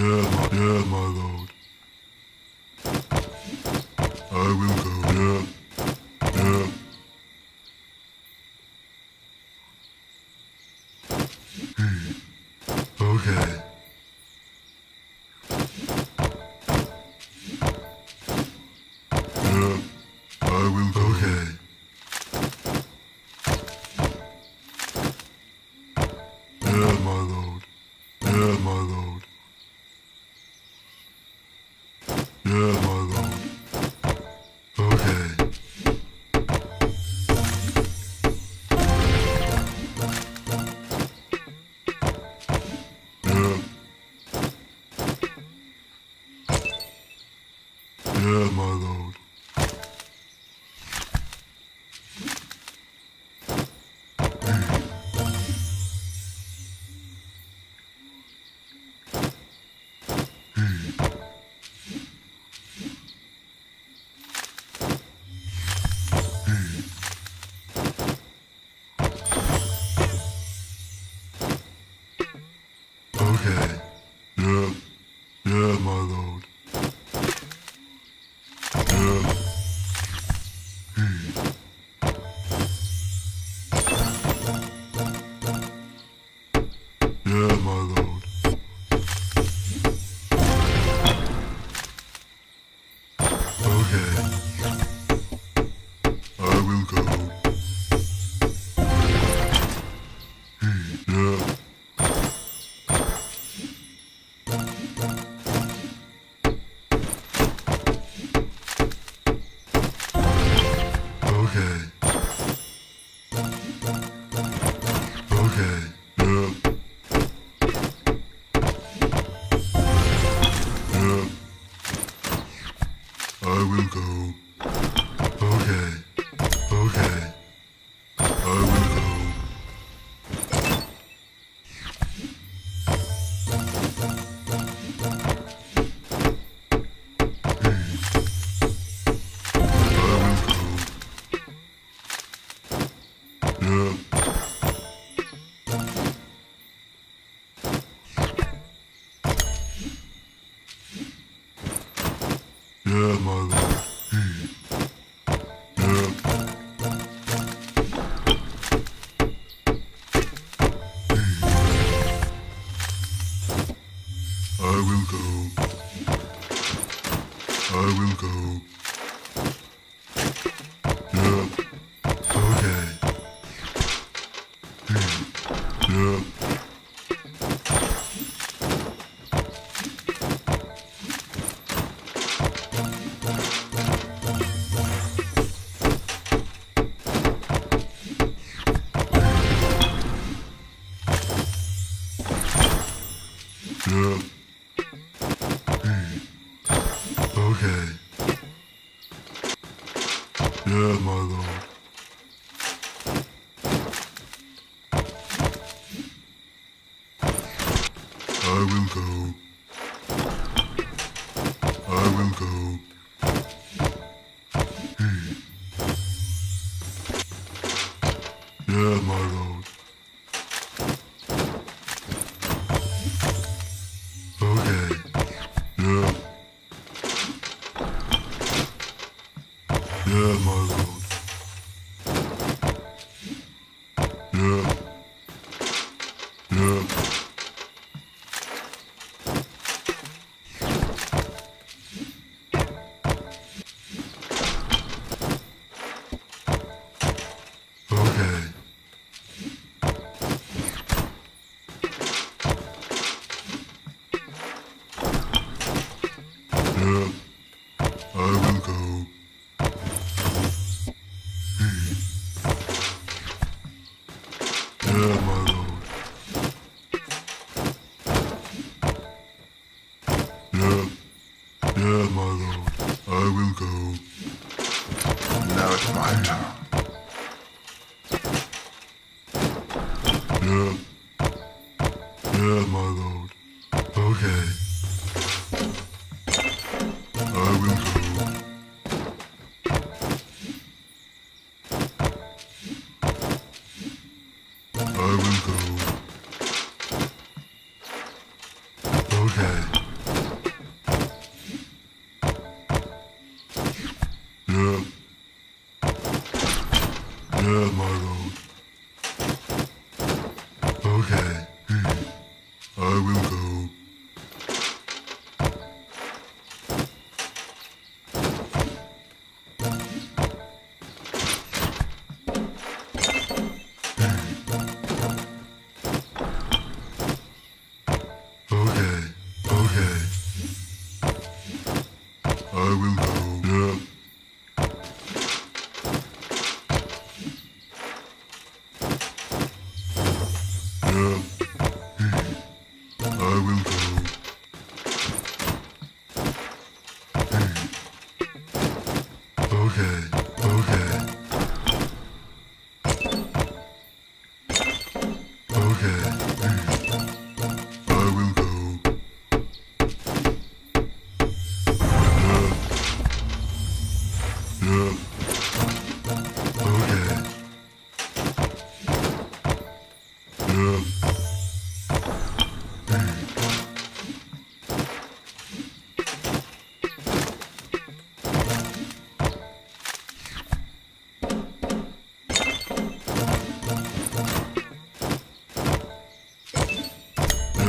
Yeah, yeah, my lord. I will go, yeah, yeah. Hmm, okay. Yeah, I will, okay. Yeah, mother. Okay. Yeah, my God. Yeah. Yeah, my lord. I will go. Now it's my turn. Yeah. Yeah, my lord. Okay. I will go. I will go. Yeah.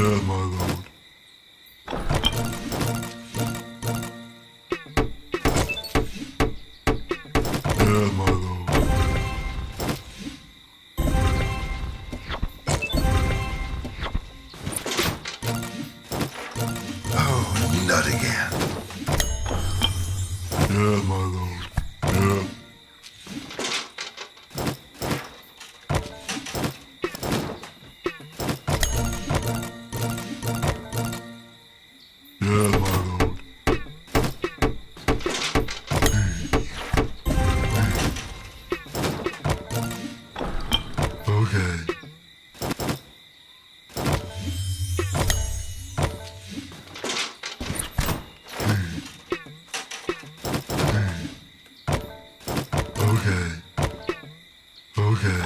Yeah, my lord. Yeah, my lord. Oh, nut again. Yeah, my lord. Okay. Okay. Okay.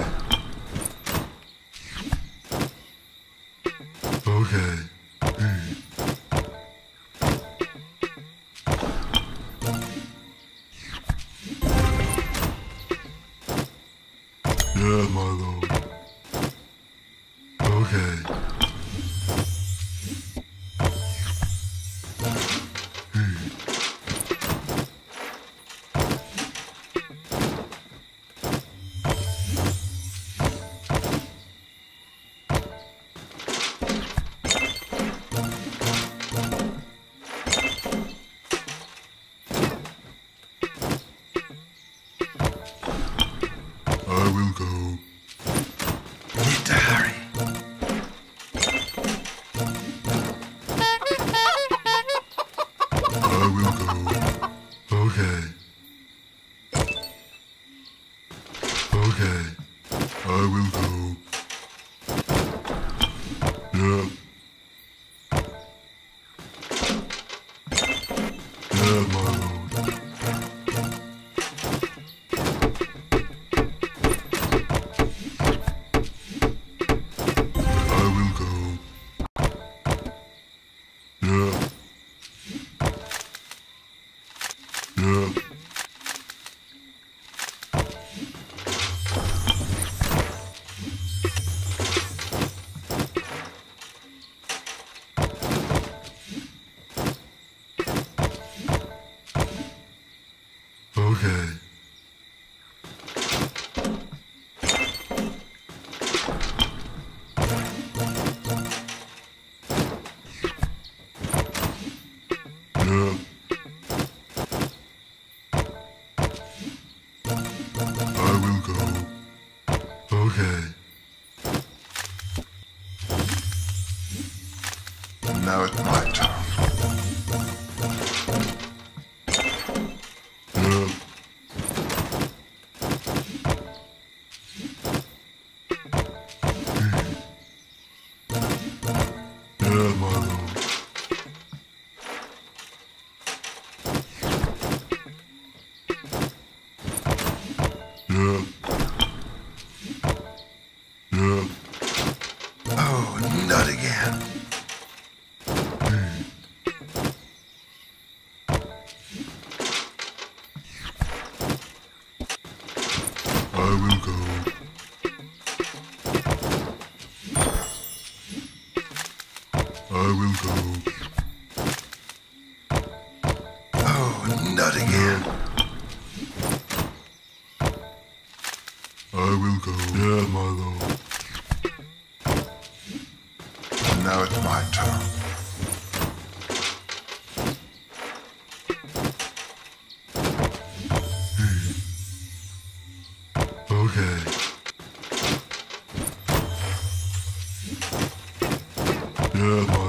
Okay. Yeah, my lord. Okay. I will go. Okay. Okay. I will go. Okay. Yeah. I will go. Okay. Now it's my turn. Oh, nut again. I will go. I will go. Okay. Yeah,